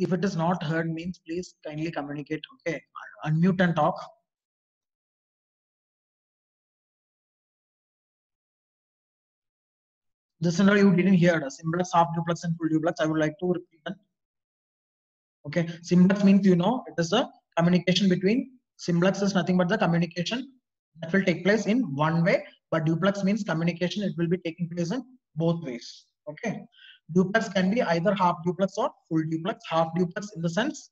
If it is not heard means please kindly communicate. Okay, unmute and talk. This is you didn't hear the simplex, half duplex, and full duplex. I would like to repeat that. Okay, simplex means you know it is a communication between simplex is nothing but the communication that will take place in one way, but duplex means communication. It will be taking place in both ways. Okay, duplex can be either half duplex or full duplex. Half duplex in the sense,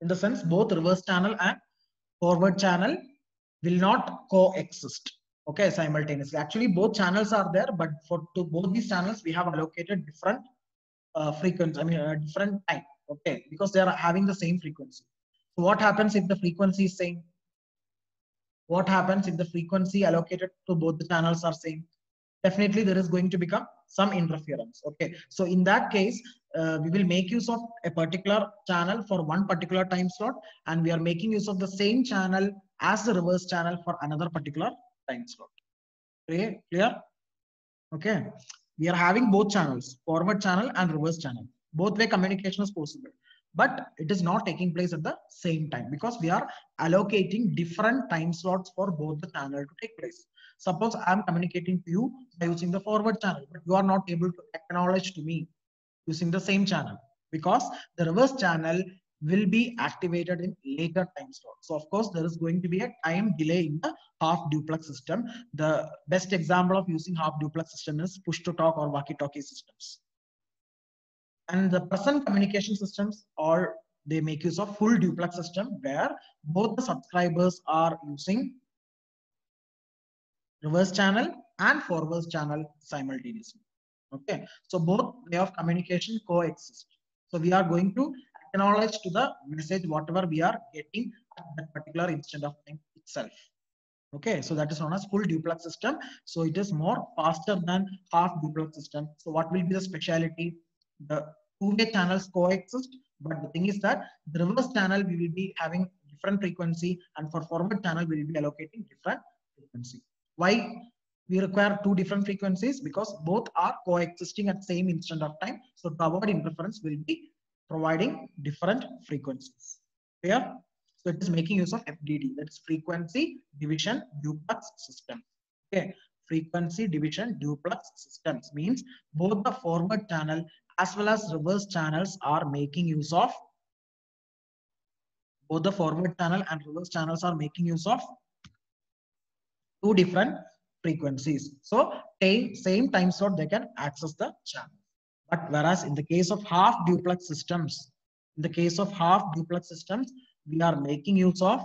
in the sense both reverse channel and forward channel will not coexist okay simultaneously. Actually both channels are there but for to both these channels we have allocated different uh, frequency i mean uh, different time okay because they are having the same frequency. So what happens if the frequency is same? What happens if the frequency allocated to both the channels are same definitely there is going to become some interference okay so in that case uh, we will make use of a particular channel for one particular time slot and we are making use of the same channel as the reverse channel for another particular time slot. Clear? Clear? Okay. We are having both channels, forward channel and reverse channel. Both way communication is possible. But it is not taking place at the same time because we are allocating different time slots for both the channel to take place. Suppose I am communicating to you by using the forward channel, but you are not able to acknowledge to me using the same channel because the reverse channel will be activated in later time slot. So of course, there is going to be a time delay in the half duplex system. The best example of using half duplex system is push to talk or walkie talkie systems. And the present communication systems or they make use of full duplex system where both the subscribers are using reverse channel and forward channel simultaneously. Okay, so both way of communication coexist. So we are going to acknowledge to the message whatever we are getting at that particular instant of time itself. Okay, so that is known as full duplex system. So it is more faster than half duplex system. So what will be the speciality? The two-way channels coexist, but the thing is that the reverse channel we will be having different frequency, and for forward channel we will be allocating different frequency. Why we require two different frequencies? Because both are coexisting at same instant of time. So to avoid interference will be providing different frequencies. Clear? So it is making use of FDD, that is frequency division duplex system. Okay, frequency division duplex systems means both the forward channel as well as reverse channels are making use of both the forward channel and reverse channels are making use of two different frequencies. So same time slot they can access the channel. But whereas in the case of half duplex systems, in the case of half duplex systems, we are making use of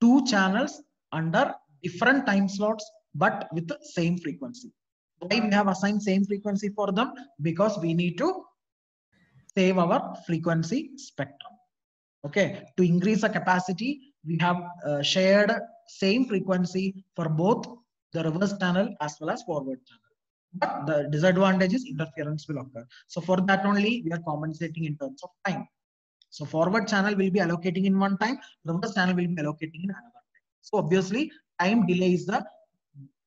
two channels under different time slots, but with the same frequency. Why we have assigned same frequency for them? Because we need to save our frequency spectrum. Okay, to increase the capacity, we have uh, shared same frequency for both the reverse channel as well as forward channel. But the disadvantage is interference will occur. So for that only, we are compensating in terms of time. So forward channel will be allocating in one time, reverse channel will be allocating in another time. So obviously, time delay is the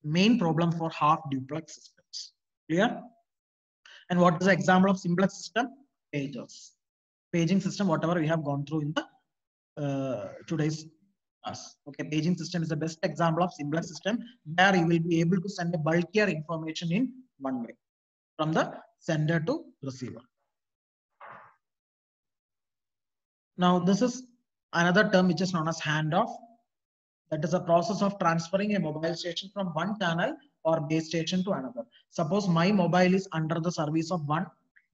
main problem for half duplex systems. Clear? And what is the example of simplex system? Pages. Paging system, whatever we have gone through in the uh, today's class. Okay, paging system is the best example of simplex system where you will be able to send a bulkier information in one way from the sender to receiver. Now, this is another term which is known as handoff. That is a process of transferring a mobile station from one channel or base station to another. Suppose my mobile is under the service of one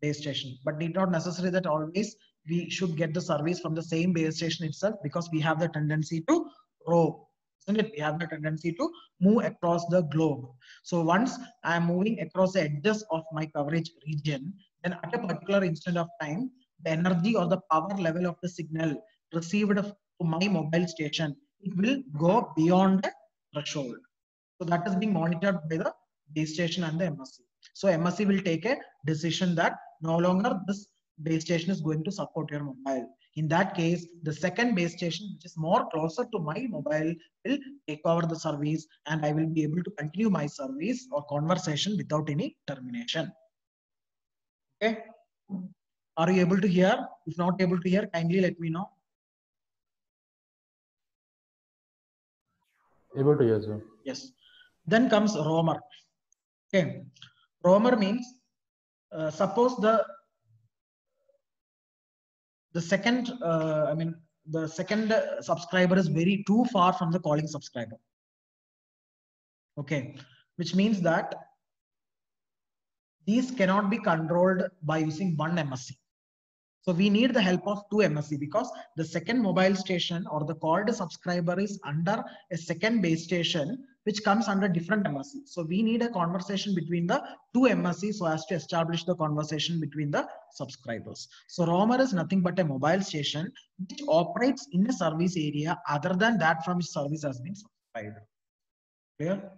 base station, but need not necessary that always we should get the service from the same base station itself because we have the tendency to roam. Isn't it? We have the tendency to move across the globe. So once I am moving across the edges of my coverage region, then at a particular instant of time, the energy or the power level of the signal received to my mobile station, it will go beyond the threshold. So that is being monitored by the base station and the MSC. So MSC will take a decision that no longer this base station is going to support your mobile. In that case, the second base station, which is more closer to my mobile, will take over the service and I will be able to continue my service or conversation without any termination. Okay. Are you able to hear? If not able to hear, kindly let me know. Able to hear, sir. Yes. Then comes roamer. Okay. Roamer means uh, suppose the the second uh, I mean the second subscriber is very too far from the calling subscriber. Okay, which means that these cannot be controlled by using one MSC. So we need the help of two MSC because the second mobile station or the called subscriber is under a second base station which comes under different MSC. So we need a conversation between the two MSC so as to establish the conversation between the subscribers. So roamer is nothing but a mobile station which operates in a service area other than that from which service has been subscribed. Clear?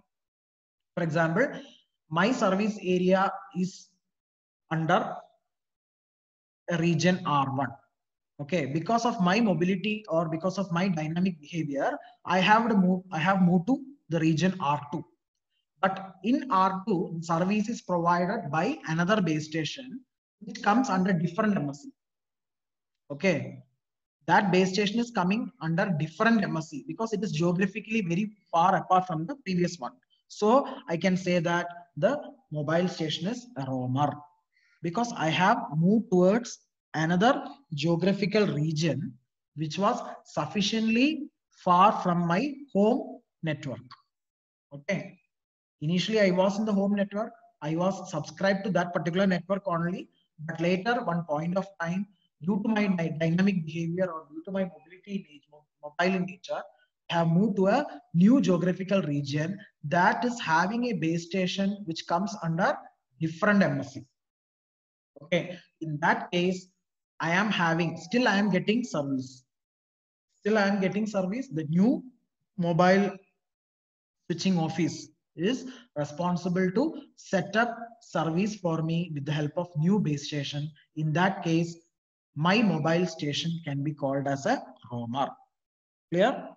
For example, my service area is under region R1. Okay, because of my mobility or because of my dynamic behavior, I have to move, I have moved to the region R2. But in R2, service is provided by another base station which comes under different MSC. Okay, that base station is coming under different MSC because it is geographically very far apart from the previous one. So I can say that the mobile station is a roamer because I have moved towards another geographical region which was sufficiently far from my home network. Okay. Initially, I was in the home network. I was subscribed to that particular network only. But later, one point of time, due to my dynamic behavior or due to my mobility mobile in nature, I have moved to a new geographical region that is having a base station which comes under different MSC. Okay, in that case, I am having, still I am getting service. Still I am getting service. The new mobile switching office is responsible to set up service for me with the help of new base station. In that case, my mobile station can be called as a roamer. Clear?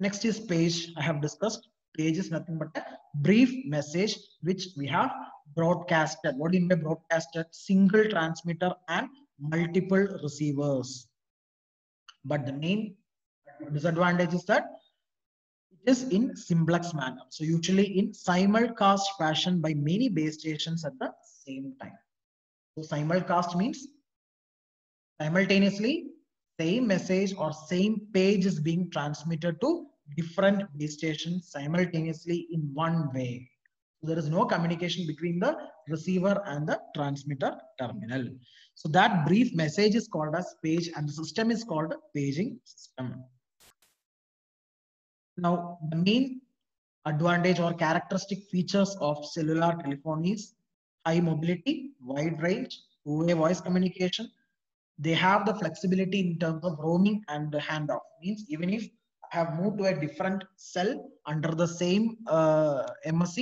Next is page I have discussed. Page is nothing but a brief message which we have broadcasted. What do you mean broadcasted? Single transmitter and multiple receivers. But the main disadvantage is that it is in simplex manner. So usually in simulcast fashion by many base stations at the same time. So simulcast means simultaneously same message or same page is being transmitted to different base stations simultaneously in one way. There is no communication between the receiver and the transmitter terminal. So that brief message is called as page and the system is called paging system. Now, the main advantage or characteristic features of cellular telephony is high mobility, wide range, two-way voice communication. They have the flexibility in terms of roaming and handoff. Means even if have moved to a different cell under the same uh, MSC,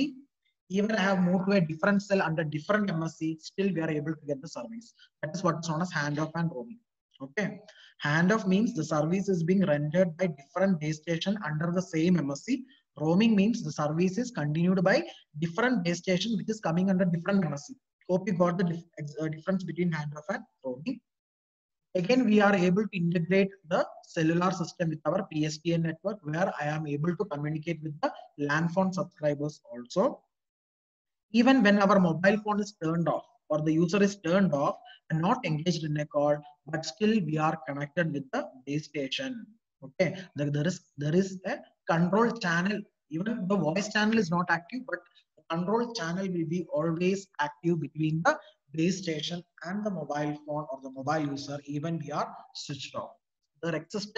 even I have moved to a different cell under different MSC, still we are able to get the service. That is what's known as handoff and roaming. Okay. Handoff means the service is being rendered by different base station under the same MSC. Roaming means the service is continued by different base station which is coming under different MSC. Hope you got the dif uh, difference between handoff and roaming. Again, we are able to integrate the cellular system with our PSTN network where I am able to communicate with the land phone subscribers also. Even when our mobile phone is turned off or the user is turned off and not engaged in a call, but still we are connected with the base station. Okay, there, there is there is a control channel. Even the voice channel is not active, but the control channel will be always active between the base station and the mobile phone or the mobile user, even we are switched off. There exists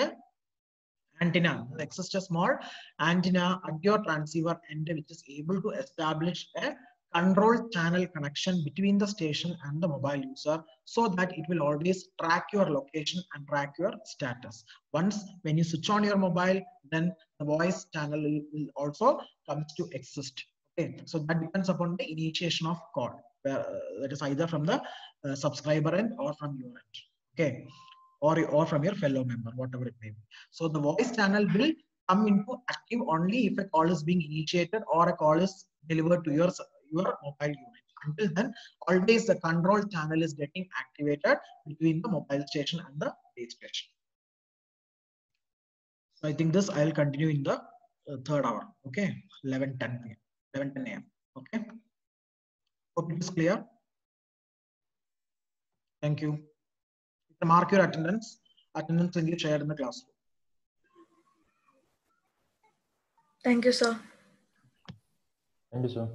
antenna. There exists a small antenna at your transceiver end, which is able to establish a control channel connection between the station and the mobile user so that it will always track your location and track your status. Once when you switch on your mobile, then the voice channel will also comes to exist. Okay, so that depends upon the initiation of call. Uh, that is either from the uh, subscriber end or from your end. Okay, or or from your fellow member, whatever it may be. So the voice channel will come into active only if a call is being initiated or a call is delivered to your your mobile unit. until then always the control channel is getting activated between the mobile station and the base station so i think this i'll continue in the uh, third hour okay 11 10 p.m 11 10 a.m okay hope it is clear thank you mark your attendance attendance will be shared in the classroom Thank you, sir. Thank you, sir.